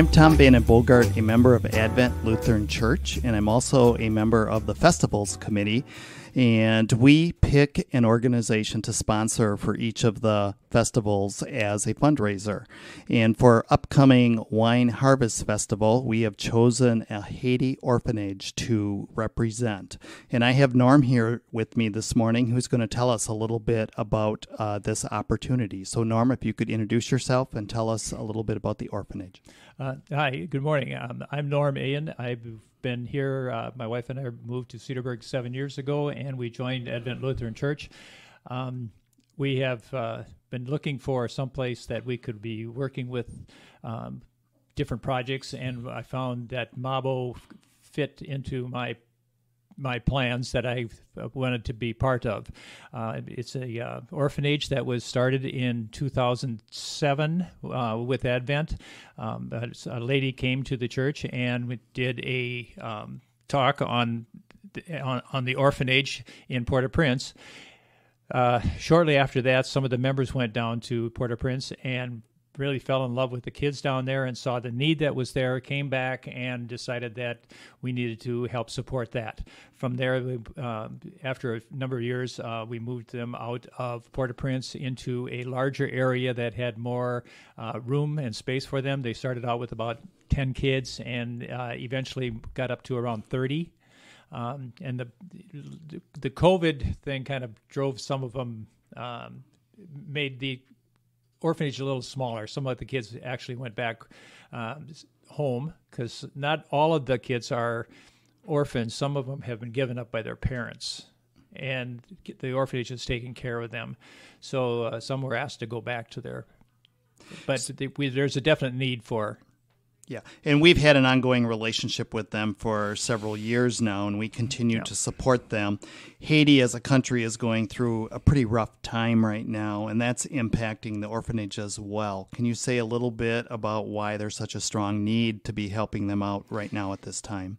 I'm Tom Bannon Bogart, a member of Advent Lutheran Church, and I'm also a member of the Festivals Committee and we pick an organization to sponsor for each of the festivals as a fundraiser. And for upcoming Wine Harvest Festival, we have chosen a Haiti orphanage to represent. And I have Norm here with me this morning who's going to tell us a little bit about uh, this opportunity. So, Norm, if you could introduce yourself and tell us a little bit about the orphanage. Uh, hi, good morning. Um, I'm Norm Ayan. I've been here. Uh, my wife and I moved to Cedarburg seven years ago, and we joined Advent Lutheran Church. Um, we have uh, been looking for someplace that we could be working with um, different projects, and I found that Mabo fit into my my plans that I wanted to be part of. Uh, it's a uh, orphanage that was started in 2007 uh, with Advent. Um, a lady came to the church and did a um, talk on, on on the orphanage in Port-au-Prince. Uh, shortly after that, some of the members went down to Port-au-Prince and really fell in love with the kids down there and saw the need that was there, came back and decided that we needed to help support that. From there, we, uh, after a number of years, uh, we moved them out of Port au Prince into a larger area that had more uh, room and space for them. They started out with about 10 kids and uh, eventually got up to around 30. Um, and the the COVID thing kind of drove some of them, um, made the orphanage a little smaller. Some of the kids actually went back uh, home because not all of the kids are orphans. Some of them have been given up by their parents, and the orphanage is taking care of them. So uh, some were asked to go back to their. But we, there's a definite need for yeah, and we've had an ongoing relationship with them for several years now, and we continue yeah. to support them. Haiti, as a country, is going through a pretty rough time right now, and that's impacting the orphanage as well. Can you say a little bit about why there's such a strong need to be helping them out right now at this time?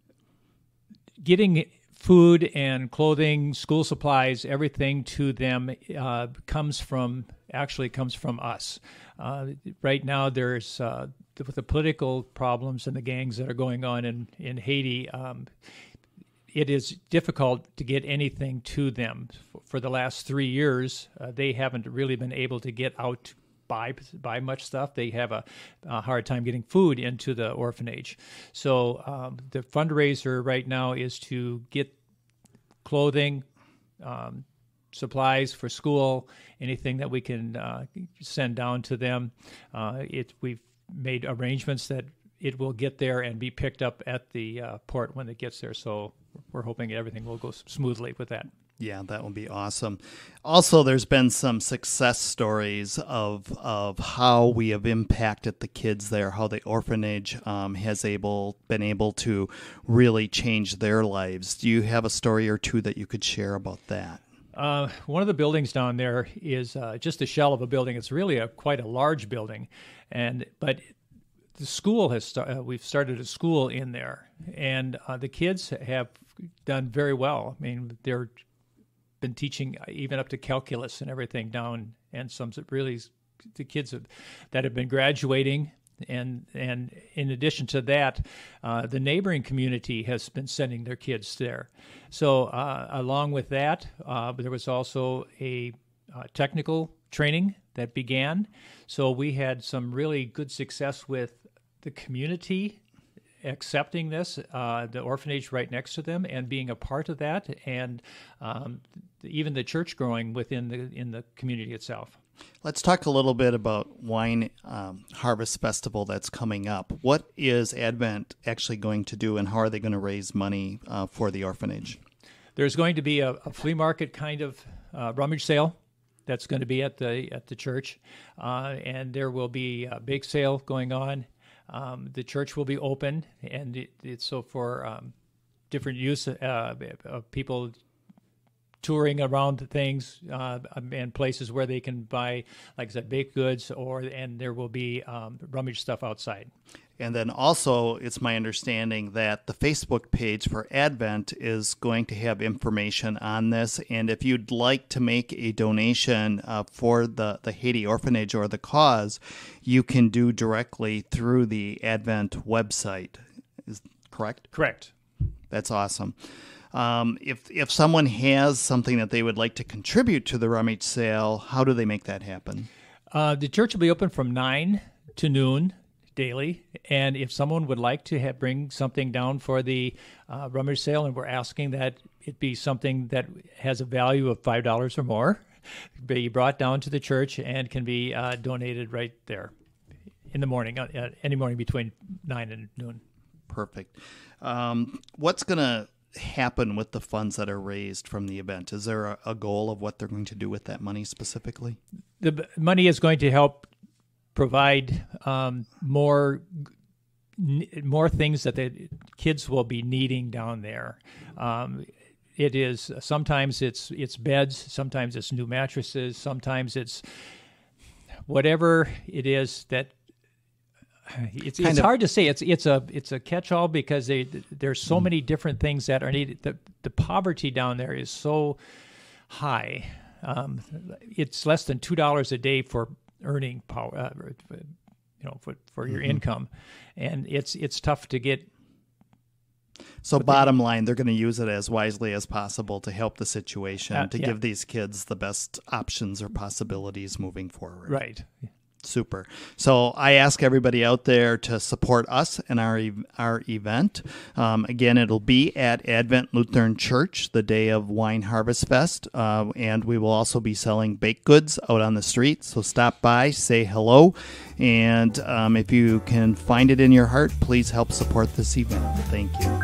Getting food and clothing, school supplies, everything to them uh, comes from actually comes from us. Uh, right now, there's uh, with the political problems and the gangs that are going on in in Haiti. Um, it is difficult to get anything to them. For the last three years, uh, they haven't really been able to get out buy buy much stuff. They have a, a, hard time getting food into the orphanage. So um, the fundraiser right now is to get clothing, um, supplies for school, anything that we can uh, send down to them. Uh, it we've made arrangements that it will get there and be picked up at the uh, port when it gets there. So we're hoping everything will go smoothly with that. Yeah, that would be awesome. Also, there's been some success stories of of how we have impacted the kids there, how the orphanage um, has able been able to really change their lives. Do you have a story or two that you could share about that? Uh, one of the buildings down there is uh, just a shell of a building. It's really a quite a large building, and but the school has start, uh, we've started a school in there, and uh, the kids have done very well. I mean, they're been teaching even up to calculus and everything down, and some really the kids have, that have been graduating and and in addition to that, uh, the neighboring community has been sending their kids there. So uh, along with that, uh, there was also a uh, technical training that began. So we had some really good success with the community accepting this, uh, the orphanage right next to them, and being a part of that, and um, even the church growing within the in the community itself. Let's talk a little bit about Wine um, Harvest Festival that's coming up. What is Advent actually going to do, and how are they going to raise money uh, for the orphanage? There's going to be a, a flea market kind of uh, rummage sale that's going to be at the at the church, uh, and there will be a big sale going on. Um, the church will be open, and it, it's so for um, different use uh, of people touring around things uh, and places where they can buy, like I said, baked goods, or and there will be um, rummage stuff outside. And then also, it's my understanding that the Facebook page for Advent is going to have information on this. And if you'd like to make a donation uh, for the, the Haiti orphanage or the cause, you can do directly through the Advent website. Is correct? Correct. That's awesome. Um, if if someone has something that they would like to contribute to the rummage sale, how do they make that happen? Uh, the church will be open from nine to noon daily. And if someone would like to have, bring something down for the uh, rummage sale, and we're asking that it be something that has a value of five dollars or more, be brought down to the church and can be uh, donated right there in the morning, uh, any morning between nine and noon. Perfect. Um, what's going to happen with the funds that are raised from the event? Is there a, a goal of what they're going to do with that money specifically? The money is going to help provide um, more more things that the kids will be needing down there. Um, it is sometimes it's it's beds, sometimes it's new mattresses, sometimes it's whatever it is that it's, it's hard to say. It's it's a it's a catch-all because they, there's so mm. many different things that are needed. The, the poverty down there is so high. Um, it's less than two dollars a day for earning power, uh, you know, for, for your mm-hmm. income, and it's it's tough to get. So, bottom the, line, they're going to use it as wisely as possible to help the situation, uh, to yeah. give these kids the best options or possibilities moving forward. Right. Super. So I ask everybody out there to support us in our our event. Um, again, it'll be at Advent Lutheran Church the day of Wine Harvest Fest, uh, and we will also be selling baked goods out on the street. So stop by, say hello, and um, if you can find it in your heart, please help support this event. Thank you.